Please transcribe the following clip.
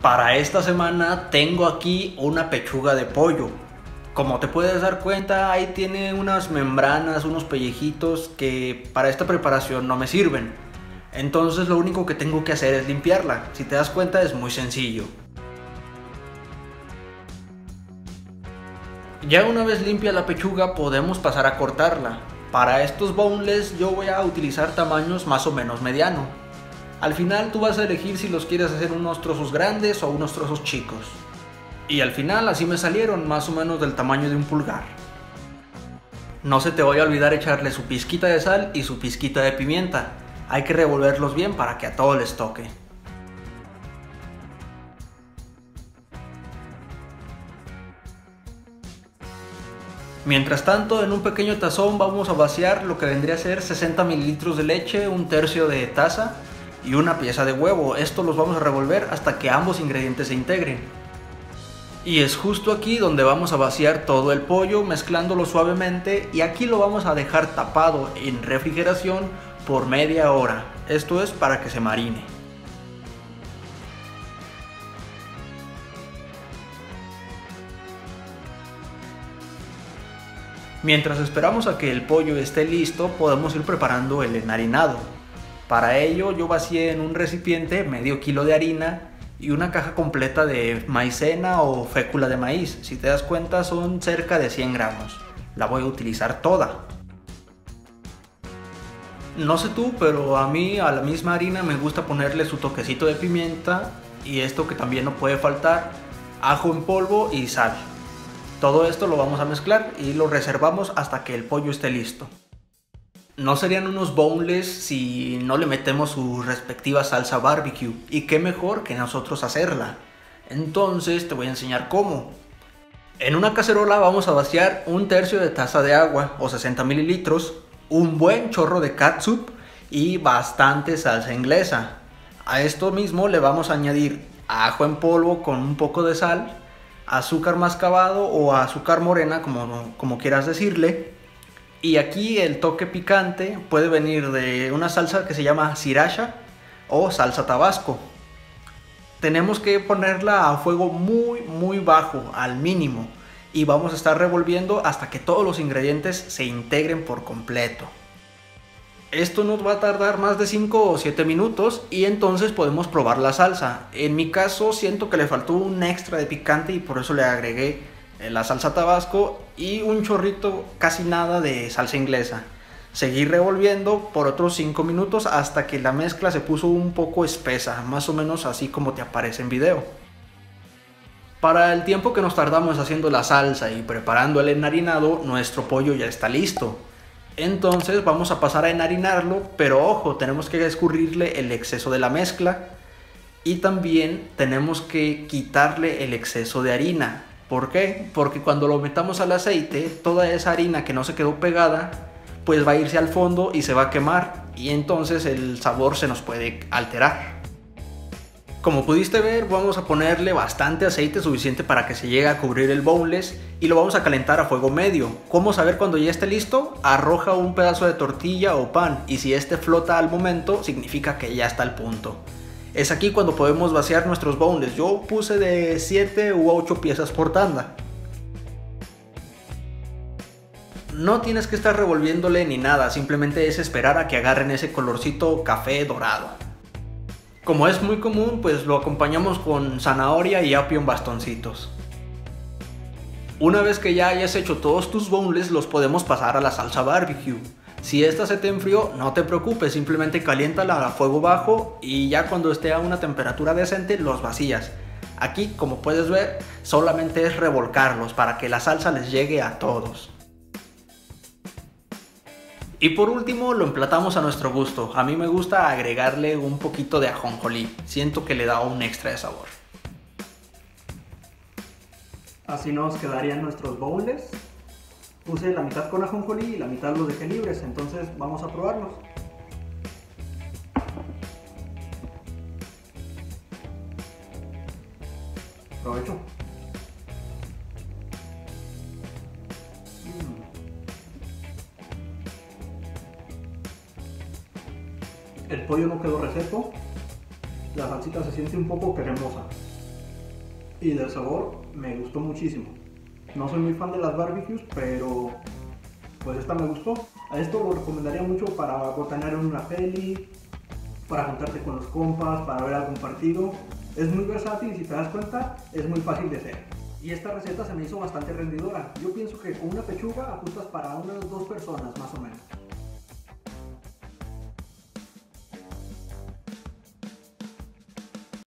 Para esta semana tengo aquí una pechuga de pollo. Como te puedes dar cuenta, ahí tiene unas membranas, unos pellejitos que para esta preparación no me sirven. Entonces lo único que tengo que hacer es limpiarla. Si te das cuenta es muy sencillo. Ya una vez limpia la pechuga podemos pasar a cortarla. Para estos boneless yo voy a utilizar tamaños más o menos mediano. Al final tú vas a elegir si los quieres hacer unos trozos grandes o unos trozos chicos. Y al final así me salieron más o menos del tamaño de un pulgar. No se te vaya a olvidar echarle su pizquita de sal y su pizquita de pimienta. Hay que revolverlos bien para que a todos les toque. Mientras tanto, en un pequeño tazón vamos a vaciar lo que vendría a ser 60 mililitros de leche, un tercio de taza y una pieza de huevo. Esto los vamos a revolver hasta que ambos ingredientes se integren. Y es justo aquí donde vamos a vaciar todo el pollo mezclándolo suavemente y aquí lo vamos a dejar tapado en refrigeración por media hora. Esto es para que se marine. Mientras esperamos a que el pollo esté listo, podemos ir preparando el enharinado. Para ello yo vacié en un recipiente medio kilo de harina y una caja completa de maicena o fécula de maíz. Si te das cuenta son cerca de 100 gramos. La voy a utilizar toda. No sé tú, pero a mí a la misma harina me gusta ponerle su toquecito de pimienta y esto que también no puede faltar, ajo en polvo y sal. Todo esto lo vamos a mezclar y lo reservamos hasta que el pollo esté listo no serían unos boneless si no le metemos su respectiva salsa barbecue. Y qué mejor que nosotros hacerla. Entonces te voy a enseñar cómo. En una cacerola vamos a vaciar un tercio de taza de agua o 60 mililitros, un buen chorro de catsup y bastante salsa inglesa. A esto mismo le vamos a añadir ajo en polvo con un poco de sal, azúcar mascabado o azúcar morena como, como quieras decirle, y aquí el toque picante puede venir de una salsa que se llama sriracha o salsa tabasco. Tenemos que ponerla a fuego muy muy bajo, al mínimo, y vamos a estar revolviendo hasta que todos los ingredientes se integren por completo. Esto nos va a tardar más de 5 o 7 minutos y entonces podemos probar la salsa. En mi caso siento que le faltó un extra de picante y por eso le agregué la salsa tabasco y un chorrito casi nada de salsa inglesa. Seguir revolviendo por otros 5 minutos hasta que la mezcla se puso un poco espesa, más o menos así como te aparece en video. Para el tiempo que nos tardamos haciendo la salsa y preparando el enharinado, nuestro pollo ya está listo. Entonces vamos a pasar a enharinarlo, pero ojo, tenemos que escurrirle el exceso de la mezcla y también tenemos que quitarle el exceso de harina. ¿Por qué? Porque cuando lo metamos al aceite, toda esa harina que no se quedó pegada, pues va a irse al fondo y se va a quemar y entonces el sabor se nos puede alterar. Como pudiste ver, vamos a ponerle bastante aceite suficiente para que se llegue a cubrir el boneless y lo vamos a calentar a fuego medio. ¿Cómo saber cuando ya esté listo? Arroja un pedazo de tortilla o pan y si este flota al momento, significa que ya está al punto. Es aquí cuando podemos vaciar nuestros boneless. Yo puse de 7 u 8 piezas por tanda. No tienes que estar revolviéndole ni nada, simplemente es esperar a que agarren ese colorcito café dorado. Como es muy común, pues lo acompañamos con zanahoria y apio en bastoncitos. Una vez que ya hayas hecho todos tus boneless, los podemos pasar a la salsa barbecue. Si esta se te enfrió, no te preocupes, simplemente caliéntala a fuego bajo y ya cuando esté a una temperatura decente los vacías. Aquí, como puedes ver, solamente es revolcarlos para que la salsa les llegue a todos. Y por último lo emplatamos a nuestro gusto. A mí me gusta agregarle un poquito de ajonjolí. Siento que le da un extra de sabor. Así nos quedarían nuestros bowls puse la mitad con ajonjolí y la mitad los dejé libres, entonces vamos a probarlos. Provecho. Mm. El pollo no quedó reseco, la salsita se siente un poco cremosa. y del sabor me gustó muchísimo. No soy muy fan de las barbecues, pero pues esta me gustó. A esto lo recomendaría mucho para botanear en una peli, para juntarte con los compas, para ver algún partido. Es muy versátil y si te das cuenta es muy fácil de hacer. Y esta receta se me hizo bastante rendidora. Yo pienso que con una pechuga ajustas para unas dos personas más o menos.